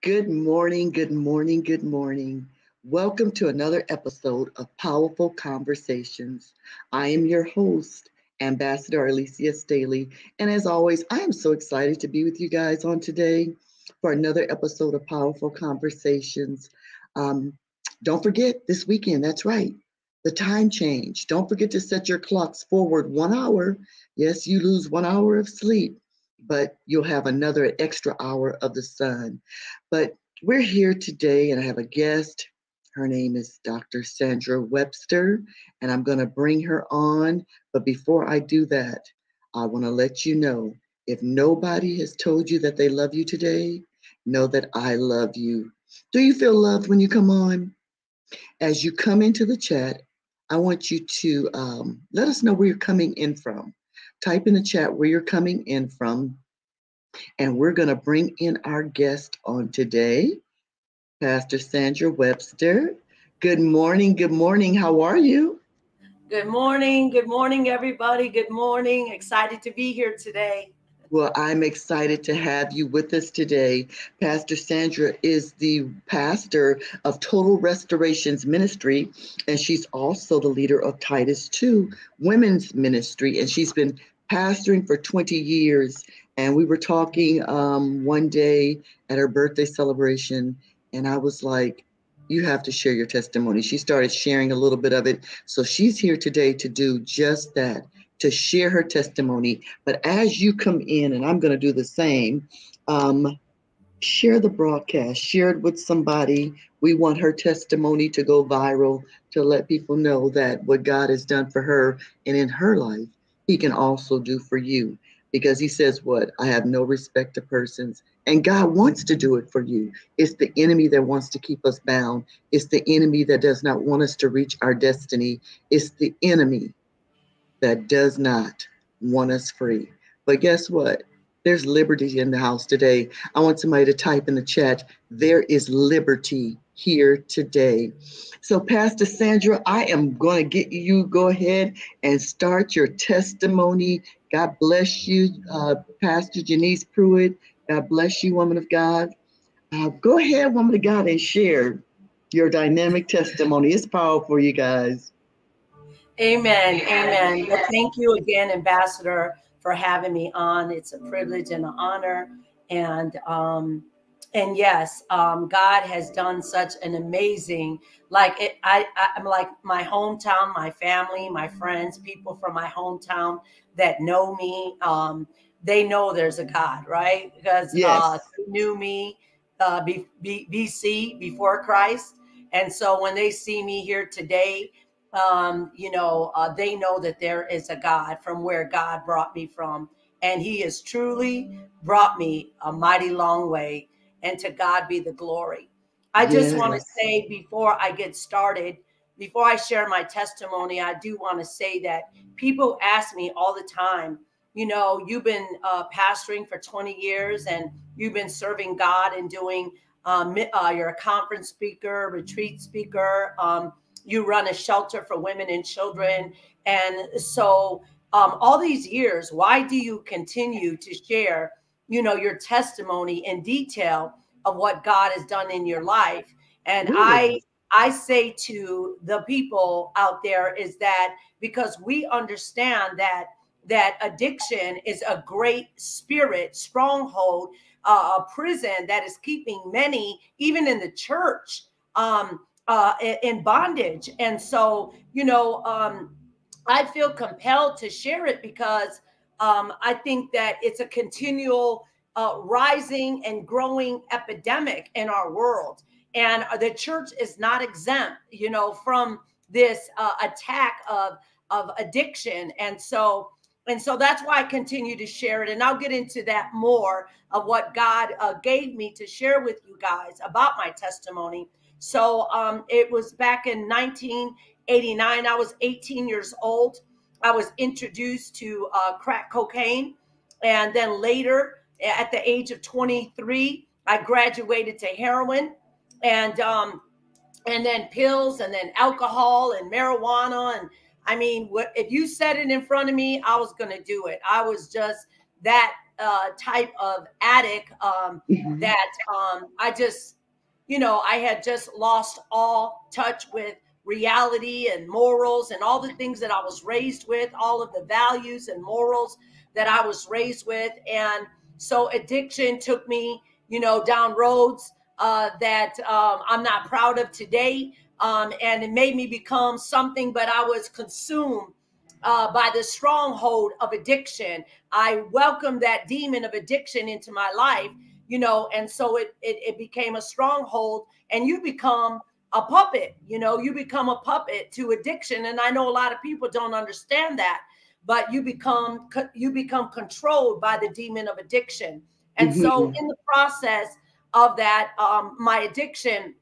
Good morning, good morning, good morning. Welcome to another episode of Powerful Conversations. I am your host, Ambassador Arlisia Staley. And as always, I am so excited to be with you guys on today for another episode of Powerful Conversations. Um, don't forget this weekend, that's right, the time change. Don't forget to set your clocks forward one hour. Yes, you lose one hour of sleep but you'll have another extra hour of the sun. But we're here today, and I have a guest. Her name is Dr. Sandra Webster, and I'm going to bring her on. But before I do that, I want to let you know if nobody has told you that they love you today, know that I love you. Do you feel loved when you come on? As you come into the chat, I want you to um, let us know where you're coming in from type in the chat where you're coming in from. And we're going to bring in our guest on today, Pastor Sandra Webster. Good morning. Good morning. How are you? Good morning. Good morning, everybody. Good morning. Excited to be here today. Well, I'm excited to have you with us today. Pastor Sandra is the pastor of Total Restorations Ministry, and she's also the leader of Titus II Women's Ministry, and she's been pastoring for 20 years. And we were talking um, one day at her birthday celebration, and I was like, you have to share your testimony. She started sharing a little bit of it. So she's here today to do just that to share her testimony. But as you come in, and I'm going to do the same, um, share the broadcast, share it with somebody. We want her testimony to go viral to let people know that what God has done for her and in her life, He can also do for you. Because He says, What? I have no respect to persons. And God wants to do it for you. It's the enemy that wants to keep us bound. It's the enemy that does not want us to reach our destiny. It's the enemy that does not want us free. But guess what? There's liberty in the house today. I want somebody to type in the chat, there is liberty here today. So, Pastor Sandra, I am going to get you go ahead and start your testimony. God bless you, uh, Pastor Janice Pruitt. God bless you, woman of God. Uh, go ahead, woman of God, and share your dynamic testimony. It's powerful, you guys. Amen. Amen. Well, thank you again, Ambassador, for having me on. It's a privilege and an honor. And um, and yes, um, God has done such an amazing, like it, I, I'm like my hometown, my family, my friends, people from my hometown that know me. Um, they know there's a God, right? Because yes. uh, knew me uh, B, B, BC before Christ, and so when they see me here today, um, you know, uh, they know that there is a God from where God brought me from. And he has truly brought me a mighty long way. And to God be the glory. I just yes. want to say before I get started, before I share my testimony, I do want to say that people ask me all the time, you know, you've been uh, pastoring for 20 years and you've been serving God and doing, um, uh, you're a conference speaker, retreat speaker. Um, you run a shelter for women and children. And so, um, all these years, why do you continue to share, you know, your testimony in detail of what God has done in your life? And Ooh. I, I say to the people out there is that because we understand that that addiction is a great spirit stronghold, uh, a prison that is keeping many, even in the church, um, uh, in bondage. And so, you know, um, I feel compelled to share it because um, I think that it's a continual uh, rising and growing epidemic in our world. And the church is not exempt, you know, from this uh, attack of, of addiction. And so, and so that's why I continue to share it. And I'll get into that more of what God uh, gave me to share with you guys about my testimony. So um, it was back in 1989. I was 18 years old. I was introduced to uh, crack cocaine. And then later, at the age of 23, I graduated to heroin and um, and then pills and then alcohol and marijuana. And I mean, what, if you said it in front of me, I was going to do it. I was just that uh, type of addict um, mm-hmm. that um, I just, you know, I had just lost all touch with reality and morals and all the things that I was raised with, all of the values and morals that I was raised with. And so addiction took me, you know, down roads uh, that um, I'm not proud of today. Um, and it made me become something, but I was consumed uh, by the stronghold of addiction. I welcomed that demon of addiction into my life, you know, and so it, it, it became a stronghold, and you become a puppet, you know, you become a puppet to addiction. And I know a lot of people don't understand that, but you become you become controlled by the demon of addiction. And mm-hmm. so in the process of that, um, my addiction,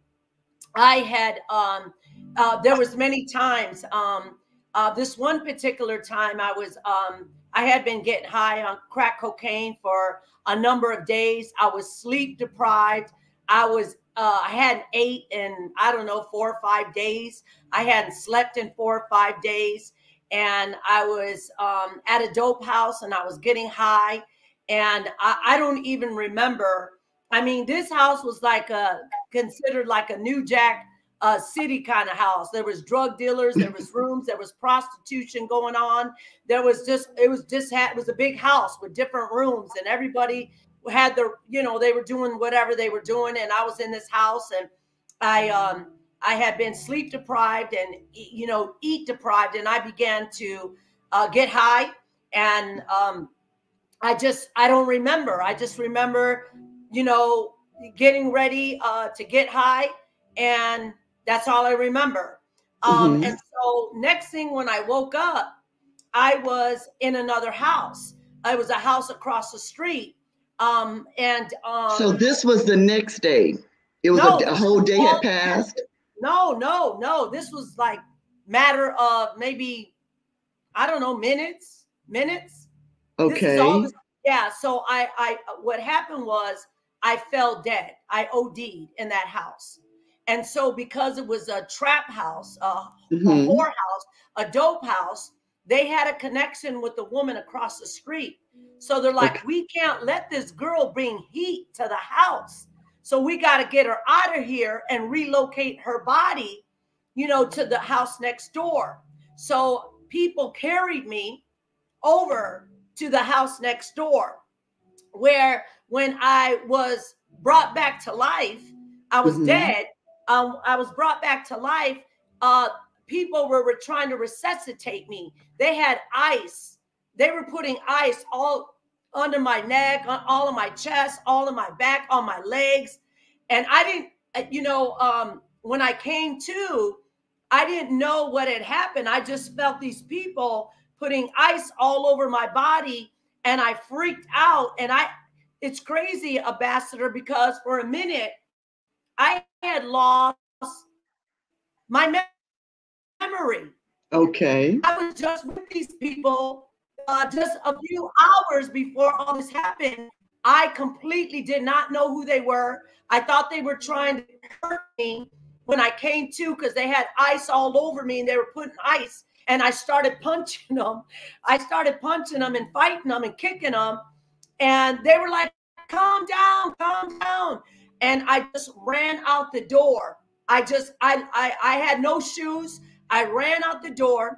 I had um, uh, there was many times um, uh, this one particular time, I was um, I had been getting high on crack cocaine for a number of days. I was sleep deprived. I was uh, I hadn't ate in I don't know four or five days. I hadn't slept in four or five days, and I was um, at a dope house and I was getting high, and I, I don't even remember. I mean, this house was like a considered like a New Jack uh, city kind of house. There was drug dealers, there was rooms, there was prostitution going on. There was just it was just had it was a big house with different rooms, and everybody had their you know they were doing whatever they were doing, and I was in this house, and I um I had been sleep deprived and you know eat deprived, and I began to uh, get high, and um I just I don't remember. I just remember you know getting ready uh, to get high and that's all I remember. Um, mm-hmm. And so, next thing when I woke up, I was in another house. I was a house across the street. Um, and um, so this was the next day. It was no, a, a whole day had passed. No, no, no. This was like matter of maybe I don't know minutes, minutes. Okay. The, yeah. So I, I, what happened was I fell dead. I OD'd in that house. And so, because it was a trap house, a, mm-hmm. a whore house, a dope house, they had a connection with the woman across the street. So they're like, okay. we can't let this girl bring heat to the house. So we got to get her out of here and relocate her body, you know, to the house next door. So people carried me over to the house next door, where when I was brought back to life, I was mm-hmm. dead um, I was brought back to life. Uh, people were, were trying to resuscitate me. They had ice. They were putting ice all under my neck, on all of my chest, all of my back, on my legs. And I didn't, uh, you know, um, when I came to, I didn't know what had happened. I just felt these people putting ice all over my body and I freaked out. And I, it's crazy, Ambassador, because for a minute, I had lost my memory. Okay. I was just with these people uh, just a few hours before all this happened. I completely did not know who they were. I thought they were trying to hurt me when I came to because they had ice all over me and they were putting ice. And I started punching them. I started punching them and fighting them and kicking them. And they were like, calm down, calm down and I just ran out the door. I just I I, I had no shoes. I ran out the door,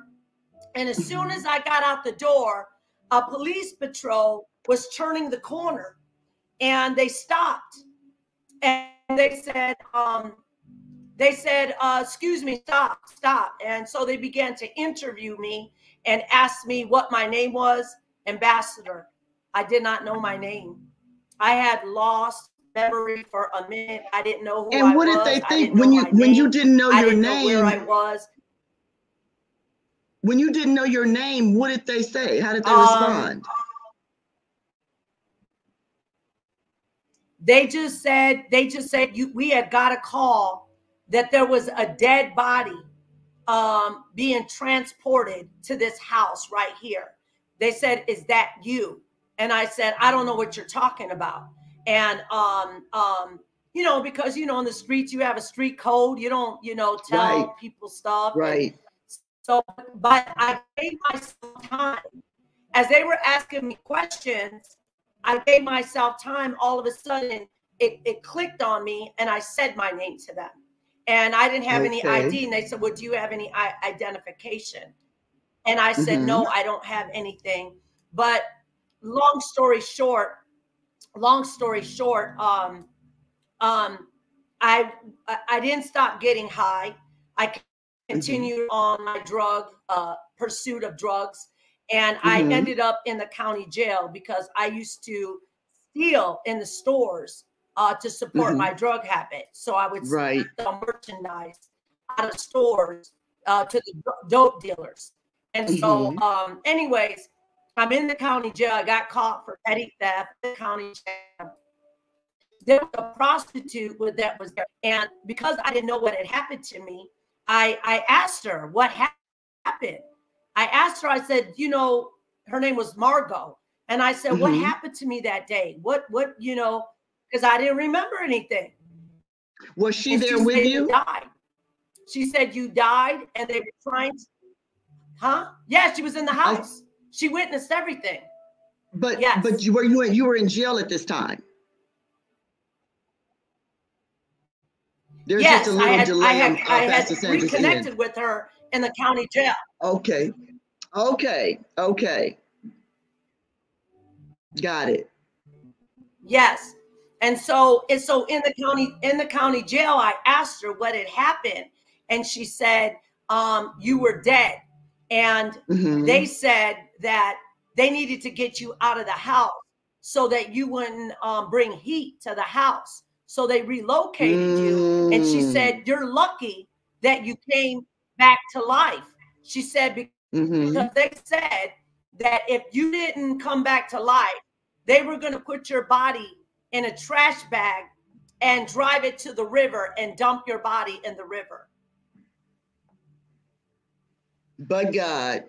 and as soon as I got out the door, a police patrol was turning the corner, and they stopped, and they said, um, they said, uh, "Excuse me, stop, stop." And so they began to interview me and asked me what my name was, Ambassador. I did not know my name. I had lost memory for a minute. I didn't know who and I what did they think when you when you didn't know your didn't name? Know where I was. When you didn't know your name, what did they say? How did they um, respond? They just said they just said you we had got a call that there was a dead body um, being transported to this house right here. They said, "Is that you?" And I said, "I don't know what you're talking about." And um um you know because you know in the streets you have a street code you don't you know tell right. people stuff right so but i gave myself time as they were asking me questions I gave myself time. All of a sudden, it, it clicked on me and I said my name to them. And I didn't have okay. any ID. And they said, Well, do you have any identification? And I said, mm-hmm. No, I don't have anything. But long story short, long story short, um, um, I I didn't stop getting high. I mm-hmm. continued mm-hmm. on my drug uh, pursuit of drugs, and mm-hmm. I ended up in the county jail because I used to steal in the stores uh, to support mm-hmm. my drug habit. So I would right. sell merchandise out of stores uh, to the dope dealers. And so, mm-hmm. um, anyways, I'm in the county jail. I got caught for petty theft. The county jail. There was a prostitute with that was there, and because I didn't know what had happened to me, I I asked her what happened. I asked her. I said, you know, her name was Margot, and I said, mm-hmm. what happened to me that day? What what you know? Because I didn't remember anything. Was she and there she with you? Died. She said you died, and they were trying. To, huh? Yeah, she was in the house. I, she witnessed everything. But yes. but you were you you were in jail at this time. There's yes, just a little I had, delay I had, I had reconnected with her in the county jail. Okay. Okay. Okay. Got it. Yes. And so and so in the county in the county jail, I asked her what had happened. And she said, um, you were dead. And mm-hmm. they said that they needed to get you out of the house so that you wouldn't um, bring heat to the house. So they relocated mm. you. And she mm. said, You're lucky that you came back to life. She said, mm-hmm. Because they said that if you didn't come back to life, they were going to put your body in a trash bag and drive it to the river and dump your body in the river. But God,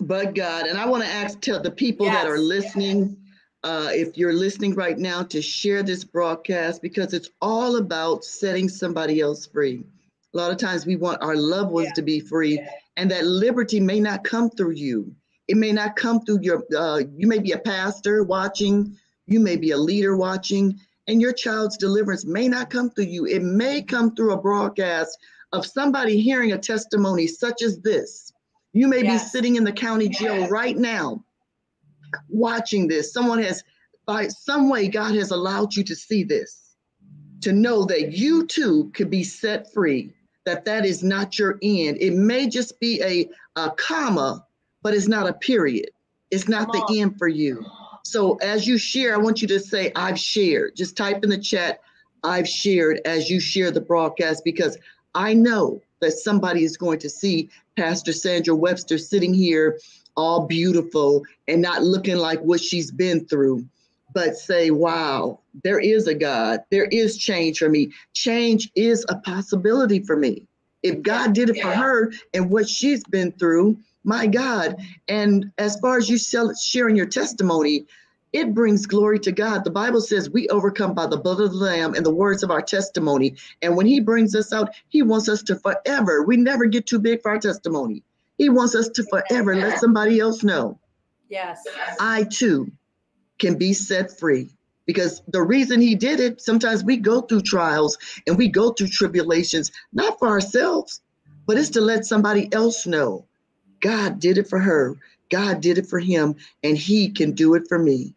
but God, and I want to ask tell the people yes. that are listening uh, if you're listening right now, to share this broadcast because it's all about setting somebody else free. A lot of times we want our loved ones yeah. to be free, and that liberty may not come through you. It may not come through your, uh, you may be a pastor watching, you may be a leader watching, and your child's deliverance may not come through you. It may come through a broadcast of somebody hearing a testimony such as this. You may yes. be sitting in the county jail yes. right now watching this, someone has, by some way, God has allowed you to see this, to know that you too could be set free, that that is not your end. It may just be a, a comma, but it's not a period. It's not the end for you. So as you share, I want you to say, I've shared. Just type in the chat, I've shared as you share the broadcast, because I know that somebody is going to see Pastor Sandra Webster sitting here all beautiful and not looking like what she's been through, but say, wow, there is a God. There is change for me. Change is a possibility for me. If God did it for her and what she's been through, my God. And as far as you sell sharing your testimony, it brings glory to God. The Bible says we overcome by the blood of the Lamb and the words of our testimony. And when He brings us out, He wants us to forever. We never get too big for our testimony. He wants us to forever let somebody else know. Yes. I too can be set free. Because the reason he did it, sometimes we go through trials and we go through tribulations, not for ourselves, but it's to let somebody else know God did it for her, God did it for him, and he can do it for me.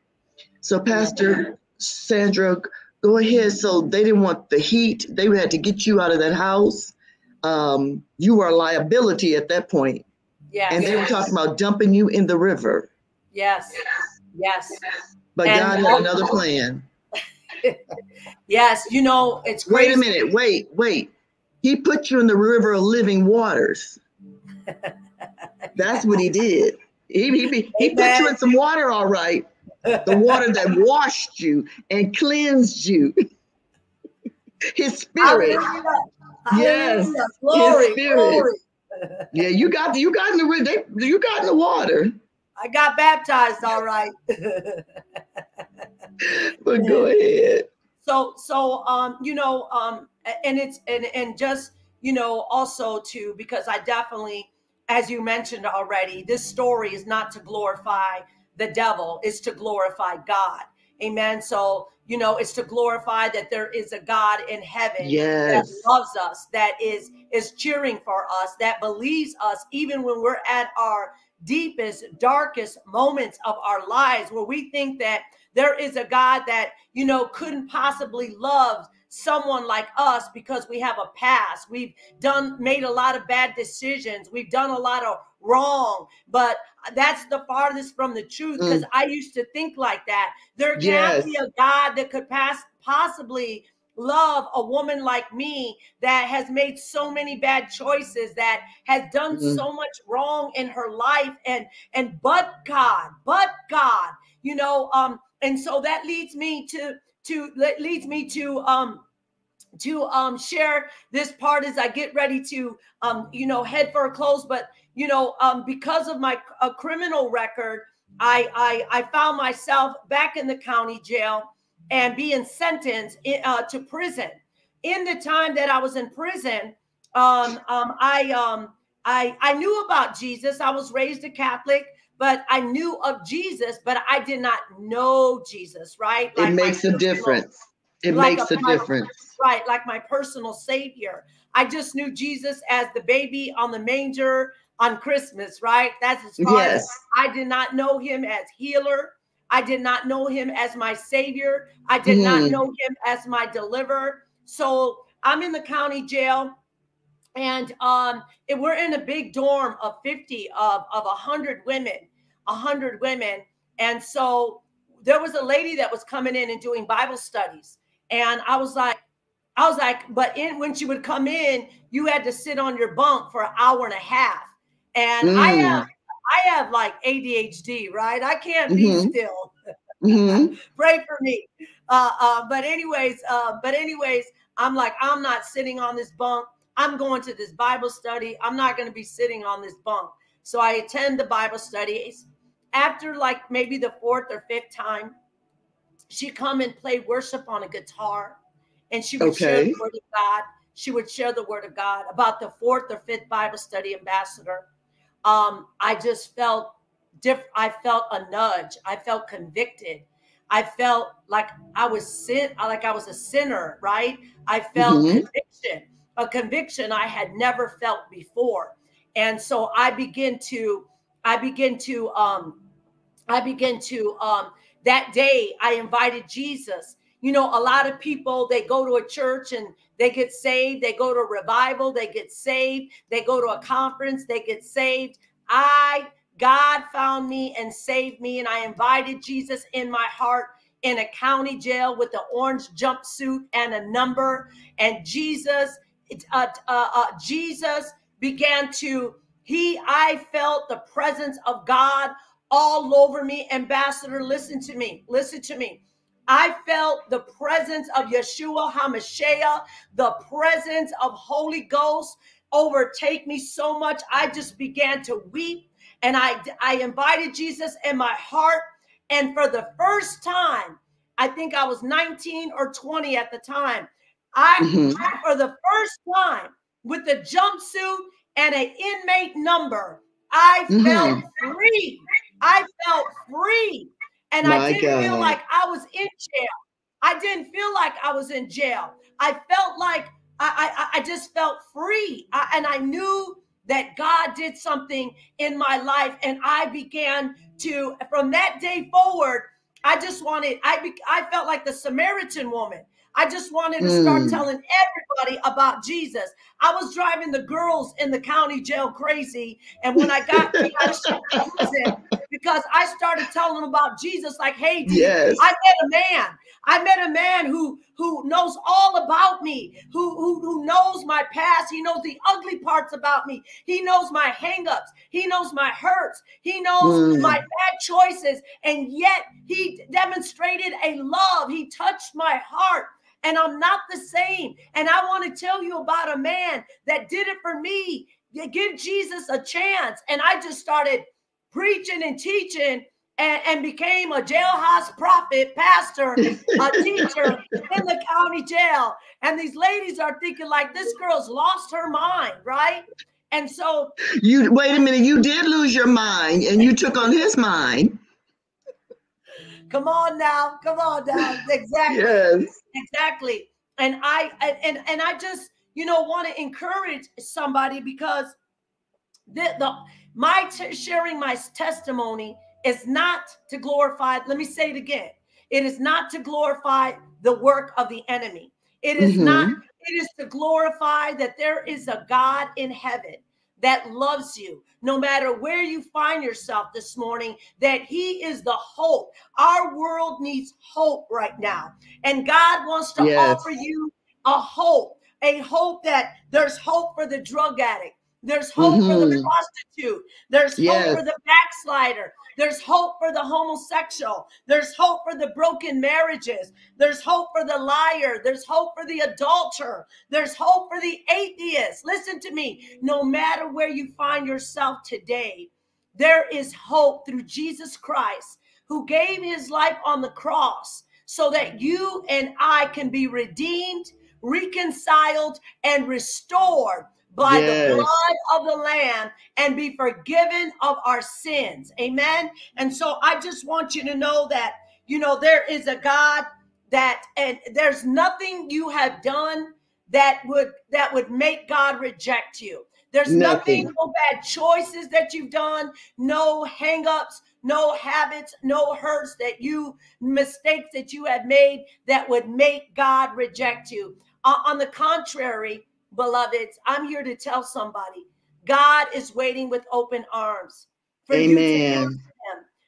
So, Pastor Sandra, go ahead. So, they didn't want the heat, they had to get you out of that house. Um, you were a liability at that point. Yes. And they were talking about dumping you in the river. Yes. Yes. But and God had another plan. yes, you know, it's crazy. Wait a minute. Wait, wait. He put you in the river of living waters. That's what he did. He, he, he put you in some water, all right. The water that washed you and cleansed you. His spirit. Hallelujah. Yes. Hallelujah. Glory, His spirit. Glory yeah, you got you got in the they, you got in the water. I got baptized, all right. but go ahead. So so um you know um and it's and and just you know also too because I definitely as you mentioned already this story is not to glorify the devil, it's to glorify God. Amen. So, you know, it's to glorify that there is a God in heaven yes. that loves us, that is is cheering for us, that believes us even when we're at our deepest, darkest moments of our lives where we think that there is a God that, you know, couldn't possibly love someone like us because we have a past. We've done made a lot of bad decisions. We've done a lot of wrong. But that's the farthest from the truth because mm. I used to think like that. There can't yes. be a God that could pass possibly love a woman like me that has made so many bad choices that has done mm-hmm. so much wrong in her life and and but god but god you know um and so that leads me to to leads me to um to um share this part as I get ready to um you know head for a close but you know um because of my uh, criminal record I, I I found myself back in the county jail and being sentenced in, uh, to prison in the time that I was in prison um um I um I I knew about Jesus I was raised a Catholic but I knew of Jesus, but I did not know Jesus, right? Like it makes a difference. It like makes a, a difference. Right, like my personal savior. I just knew Jesus as the baby on the manger on Christmas, right? That's as far yes. as I did not know him as healer. I did not know him as my savior. I did mm. not mm-hmm. know him as my deliverer. So I'm in the county jail and um, we're in a big dorm of 50 of, of 100 women 100 women. And so there was a lady that was coming in and doing Bible studies. And I was like, I was like, but in when she would come in, you had to sit on your bunk for an hour and a half. And mm. I have I have like ADHD, right? I can't mm-hmm. be still. Mm-hmm. Pray for me. Uh, uh, but anyways, uh, but anyways, I'm like, I'm not sitting on this bunk. I'm going to this Bible study. I'm not going to be sitting on this bunk. So I attend the Bible studies after like maybe the fourth or fifth time, she'd come and play worship on a guitar and she would okay. share the word of God. She would share the word of God about the fourth or fifth Bible study ambassador. Um, I just felt different. I felt a nudge. I felt convicted. I felt like I was sin, like I was a sinner, right? I felt mm-hmm. conviction, a conviction I had never felt before. And so I begin to, I begin to um, I begin to um that day I invited Jesus. You know, a lot of people they go to a church and they get saved, they go to revival, they get saved, they go to a conference, they get saved. I God found me and saved me and I invited Jesus in my heart in a county jail with an orange jumpsuit and a number and Jesus uh, uh, uh, Jesus began to he I felt the presence of God all over me. Ambassador, listen to me. Listen to me. I felt the presence of Yeshua HaMashiach, the presence of Holy Ghost overtake me so much. I just began to weep and I, I invited Jesus in my heart. And for the first time, I think I was 19 or 20 at the time. I, mm-hmm. for the first time, with a jumpsuit and an inmate number, I mm-hmm. felt free. I felt free. And My I didn't God. feel like I was in jail. I didn't feel like I was in jail. I felt like I, I, I just felt free. I, and I knew that God did something in my life. And I began to, from that day forward, I just wanted, I, be, I felt like the Samaritan woman. I just wanted to start mm. telling everybody about Jesus. I was driving the girls in the county jail crazy. And when I got to because I started telling them about Jesus, like, hey, yes. I met a man. I met a man who who knows all about me, who, who, who knows my past. He knows the ugly parts about me. He knows my hangups. He knows my hurts. He knows mm. my bad choices. And yet he demonstrated a love. He touched my heart and I'm not the same. And I want to tell you about a man that did it for me. Give Jesus a chance. And I just started preaching and teaching and, and became a jailhouse prophet, pastor, a teacher in the county jail. And these ladies are thinking, like, this girl's lost her mind, right? And so you wait a minute, you did lose your mind and you took on his mind. Come on now, come on now. Exactly. Yes. Exactly. And I and and I just you know want to encourage somebody because the, the my t- sharing my testimony is not to glorify. Let me say it again. It is not to glorify the work of the enemy. It is mm-hmm. not. It is to glorify that there is a God in heaven that loves you no matter where you find yourself this morning, that He is the hope. Our world needs hope right now. And God wants to yes. offer you a hope, a hope that there's hope for the drug addict. There's hope mm-hmm. for the mm-hmm. prostitute. There's yes. hope for the backslider. There's hope for the homosexual. There's hope for the broken marriages. There's hope for the liar. There's hope for the adulterer. There's hope for the atheist. Listen to me. No matter where you find yourself today, there is hope through Jesus Christ who gave his life on the cross so that you and I can be redeemed, reconciled, and restored by yes. the blood of the Lamb and be forgiven of our sins. Amen. And so I just want you to know that, you know, there is a God that, and there's nothing you have done that would that would make God reject you. There's nothing, nothing no bad choices that you've done, no hangups, no habits, no hurts that you mistakes that you have made that would make God reject you. Uh, on the contrary, beloveds, I'm here to tell somebody God is waiting with open arms for Amen. you to him,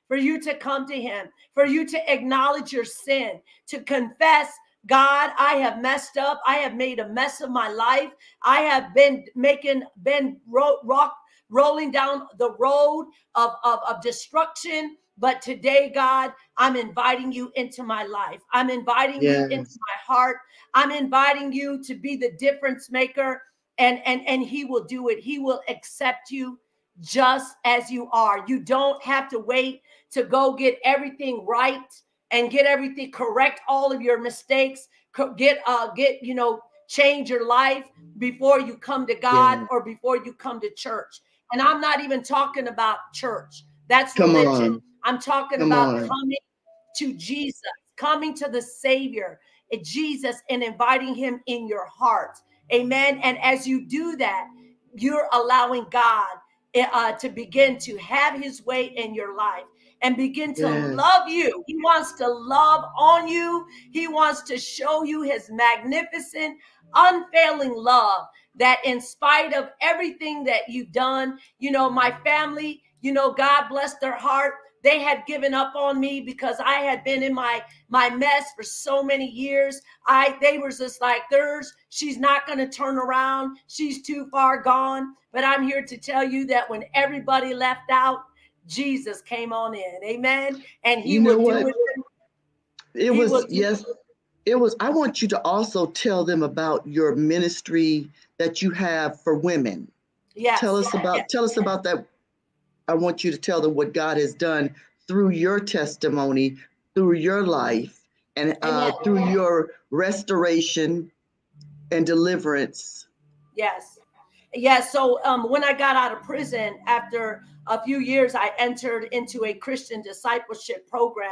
for you to come to him, for you to acknowledge your sin, to confess God, I have messed up. I have made a mess of my life. I have been making, been ro- rock, rolling down the road of, of, of destruction. But today, God, I'm inviting you into my life. I'm inviting yes. you into my heart. I'm inviting you to be the difference maker. And, and, and he will do it. He will accept you just as you are. You don't have to wait to go get everything right and get everything correct, all of your mistakes, get uh get you know change your life before you come to God yeah. or before you come to church. And I'm not even talking about church. That's come religion. On. I'm talking come about on. coming to Jesus, coming to the Savior, eh, Jesus, and inviting Him in your heart. Amen. And as you do that, you're allowing God eh, uh, to begin to have His way in your life and begin to yes. love you. He wants to love on you. He wants to show you his magnificent, unfailing love that in spite of everything that you've done, you know, my family, you know, God bless their heart they had given up on me because I had been in my my mess for so many years. I they were just like, "There's she's not going to turn around. She's too far gone." But I'm here to tell you that when everybody left out, Jesus came on in. Amen. And he you know what? Do it, it was yes. It was I want you to also tell them about your ministry that you have for women. Yeah. Tell us about yes. tell us about that I want you to tell them what God has done through your testimony, through your life, and uh, through your restoration and deliverance. Yes. Yes. So um, when I got out of prison after a few years, I entered into a Christian discipleship program,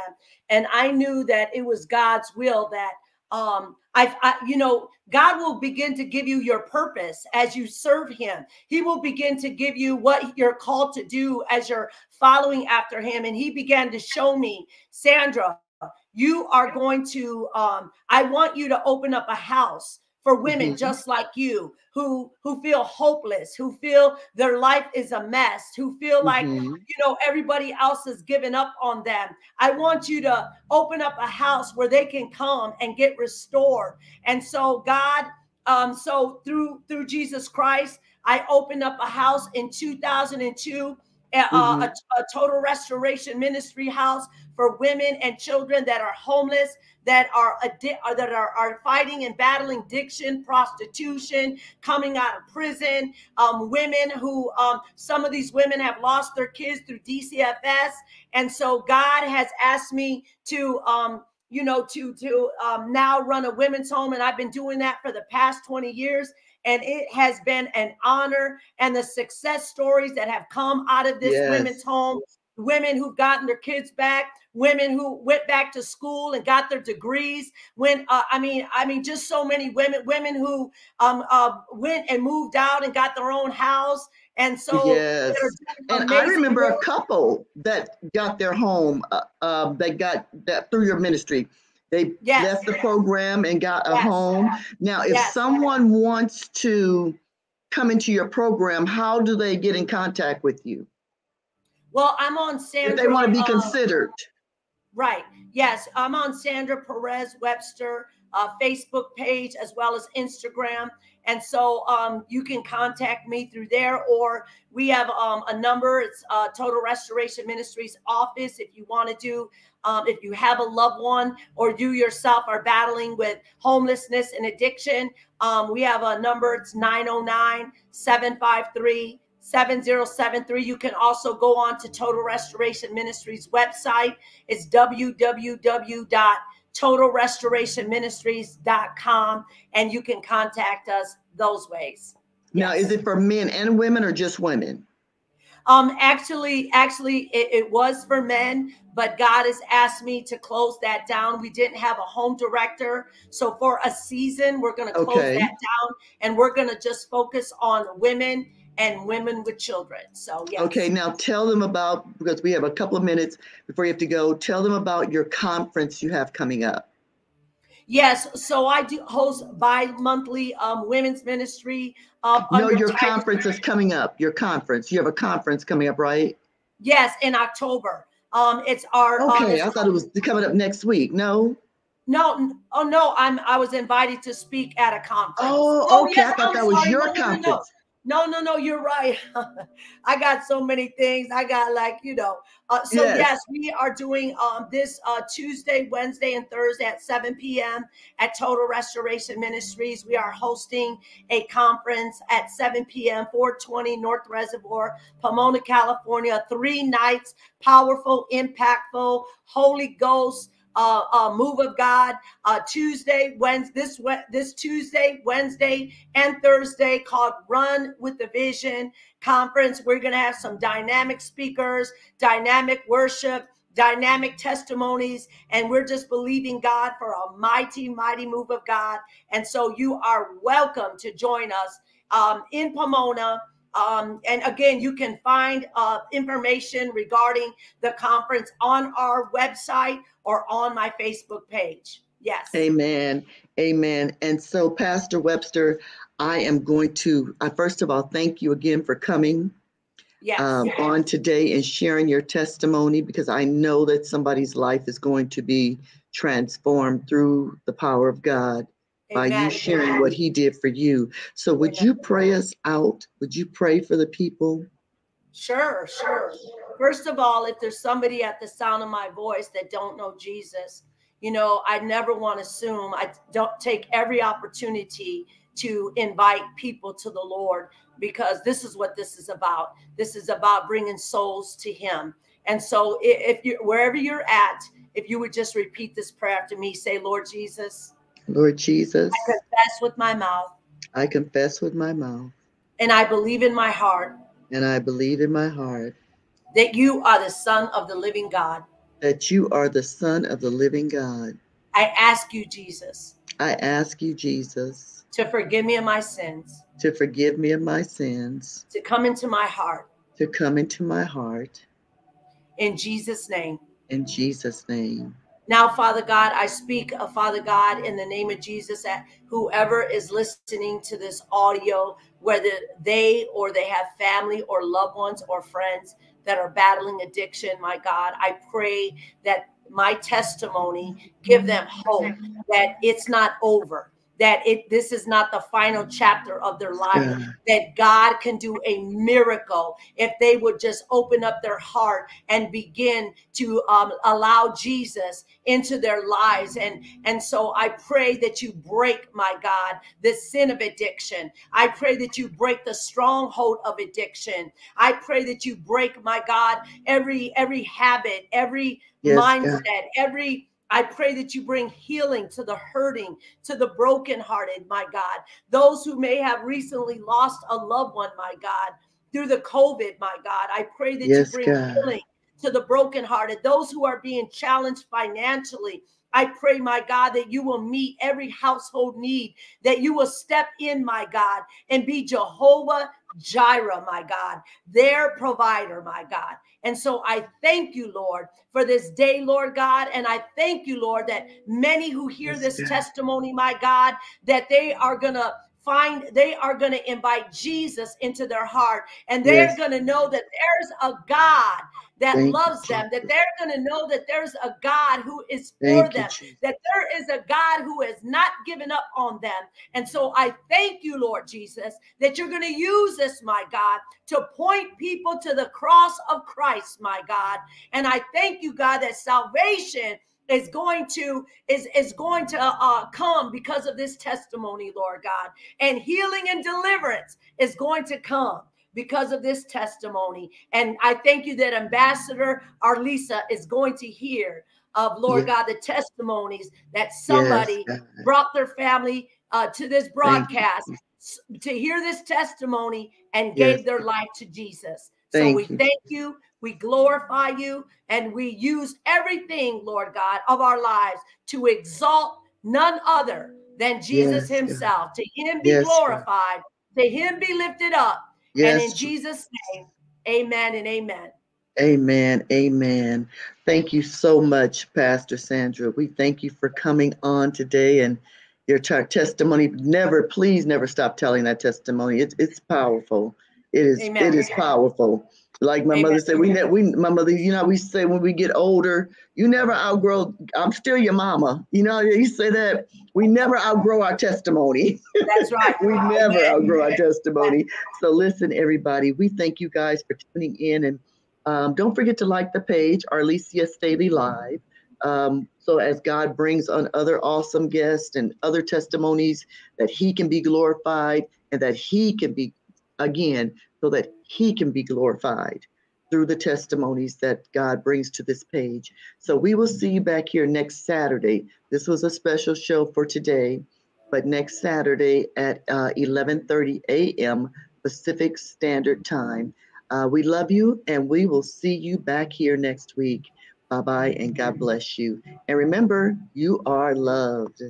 and I knew that it was God's will that um I, I you know god will begin to give you your purpose as you serve him. He will begin to give you what you're called to do as you're following after him. And he began to show me sandra you are going to um i want you to open up a house for women mm-hmm. just like you who who feel hopeless who feel their life is a mess who feel mm-hmm. like you know everybody else has given up on them i want you to open up a house where they can come and get restored and so god um so through through jesus christ i opened up a house in 2002 uh, mm-hmm. a, a total restoration ministry house for women and children that are homeless that are addi- uh, that are, are fighting and battling addiction, prostitution, coming out of prison, um, women who um, some of these women have lost their kids through DCFS, and so God has asked me to. Um, you know, to to um, now run a women's home, and I've been doing that for the past 20 years and it has been an honor and the success stories that have come out of this yes. women's home women who've gotten their kids back, women who went back to school and got their degrees. When uh, I mean, I mean, just so many women, women who um, uh, went and moved out and got their own house. And so, yes, and I remember a couple that got their home. Uh, uh, that got that through your ministry. They yes. left the program and got a yes. home. Now, if yes. someone wants to come into your program, how do they get in contact with you? Well, I'm on Sandra. If they want to be um, considered. Right. Yes, I'm on Sandra Perez Webster uh, Facebook page as well as Instagram. And so um, you can contact me through there, or we have um, a number. It's uh, Total Restoration Ministries office. If you want to do, um, if you have a loved one or you yourself are battling with homelessness and addiction, um, we have a number. It's 909 753 7073. You can also go on to Total Restoration Ministries website. It's www.totalrestorationministries.com and you can contact us those ways. Now, yes. is it for men and women or just women? Um, actually, actually, it, it, was for men, but God has asked me to close that down. We didn't have a home director, so for a season, we're going to close okay. that down, and we're going to just focus on women and women with children. So, yes. Okay, now tell them about, because we have a couple of minutes before you have to go, tell them about your conference you have coming up. Yes, so I do host bi-monthly um, women's ministry. Um, no, your conference is coming up. Your conference. You have a conference coming up, right? Yes, in October. Um, it's our. Um, okay, um, I thought it was coming up next week. No. No, oh no, I'm I was invited to speak at a conference. Oh, oh okay. Yes, I thought I'm that was your no, conference. No, no, no, no, no, you're right. I got so many things. I got like, you know. Uh, so yes. yes. we are doing um, this uh, Tuesday, Wednesday, and Thursday at 7 p.m. at Total Restoration Ministries. We are hosting a conference at 7 p.m. 420 North Reservoir, Pomona, California. Three nights, powerful, impactful, Holy Ghost uh, uh, move of God uh, Tuesday, Wednesday, this this Tuesday, Wednesday, and Thursday called Run with the Vision Conference. We're going to have some dynamic speakers, dynamic worship, dynamic testimonies, and we're just believing God for a mighty, mighty move of God. And so you are welcome to join us um, in Pomona. Um, and again, you can find uh, information regarding the conference on our website or on my Facebook page. Yes. Amen. Amen. And so, Pastor Webster, I am going to, uh, first of all, thank you again for coming yes. um, on today and sharing your testimony because I know that somebody's life is going to be transformed through the power of God Amen. by you sharing what He did for you. So, would you pray us out? Would you pray for the people? Sure, sure. First of all, if there's somebody at the sound of my voice that don't know Jesus, you know, I never want to assume. I don't take every opportunity to invite people to the Lord because this is what this is about. This is about bringing souls to Him. And so, if you wherever you're at, if you would just repeat this prayer after me, say, Lord Jesus. Lord Jesus. I confess with my mouth. I confess with my mouth. And I believe in my heart. And I believe in my heart that you are the Son of the living God. That you are the Son of the living God. I ask you, Jesus. I ask you, Jesus. To forgive me of my sins. To forgive me of my sins. To come into my heart. To come into my heart. In Jesus' name. In Jesus' name. Now, Father God, I speak, of Father God, in the name of Jesus, that whoever is listening to this audio, whether they or they have family or loved ones or friends that are battling addiction, my God. I pray that my testimony give them hope that it's not over that it this is not the final chapter of their life yeah. that god can do a miracle if they would just open up their heart and begin to um, allow jesus into their lives. And and so i pray that you break my god the sin of addiction. I pray that you break the stronghold of addiction. I pray that you break my god every every habit every yes, mindset every I pray that you bring healing to the hurting, to the brokenhearted, my God. Those who may have recently lost a loved one, my God, through the COVID, my God. I pray that yes, you bring God. healing to the brokenhearted, those who are being challenged financially. I pray, my God, that you will meet every household need, that you will step in, my God, and be Jehovah Jireh, my God, their provider, my God. And so I thank you, Lord, for this day, Lord God. And I thank you, Lord, that many who hear this testimony, my God, that they are going to find they are going to invite Jesus into their heart and they're yes. going to know that there's a God that Thank loves you, them, that they're going to know that there's a God who is for Thank them, you, that there is a God who has not given up on them. And so I thank you, Lord Jesus, that you're going to use this, my God, to point people to the cross of Christ, my God. And I thank you, God, that salvation is going to is is going to uh, come because of this testimony lord god and healing and deliverance is going to come because of this testimony and i thank you that ambassador arlisia is going to hear of lord yes. god the testimonies that somebody yes, brought their family uh, to this broadcast to hear this testimony and yes. gave their life to jesus Thank so we you. thank you, we glorify you, and we use everything, Lord God, of our lives to exalt none other than Jesus yes, Himself. To Him be yes, glorified, to Him be lifted up. Yes. And in Jesus' name, amen and amen. Amen. Amen. Thank you so much, Pastor Sandra. We thank you for coming on today and your testimony. Never, please never stop telling that testimony. It's, it's powerful. It is Amen. it is powerful. Like my Amen. mother said, we ne- we my mother, you know, we say when we get older, you never outgrow. I'm still your mama. You know, you say that we never outgrow our testimony. That's right. we never outgrow our testimony. So listen, everybody, we thank you guys for tuning in, and um, don't forget to like the page, Arlisia Staley Live. Um, so as God brings on other awesome guests and other testimonies, that He can be glorified and that He can be again, so that He can be glorified through the testimonies that God brings to this page. So we will see you back here next Saturday. This was a special show for today, but next Saturday at uh, 11:30 a.m. Pacific Standard Time. Uh, we love you, and we will see you back here next week. Bye bye, and God bless you. And remember, you are loved.